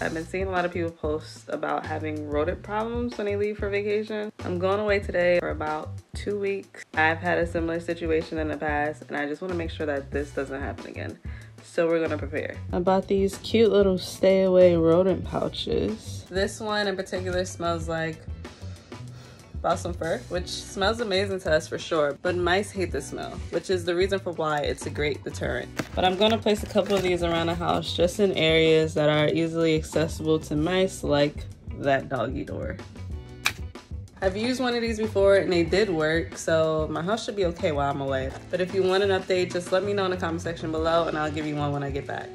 I've been seeing a lot of people post about having rodent problems when they leave for vacation. I'm going away today for about two weeks. I've had a similar situation in the past and I just want to make sure that this doesn't happen again. So we're gonna prepare. I bought these cute little stay away rodent pouches. This one in particular smells like balsam fir, which smells amazing to us for sure, but mice hate the smell, which is the reason for why it's a great deterrent. But I'm gonna place a couple of these around the house just in areas that are easily accessible to mice, like that doggy door. I've used one of these before and they did work, so my house should be okay while I'm away. But if you want an update, just let me know in the comment section below and I'll give you one when I get back.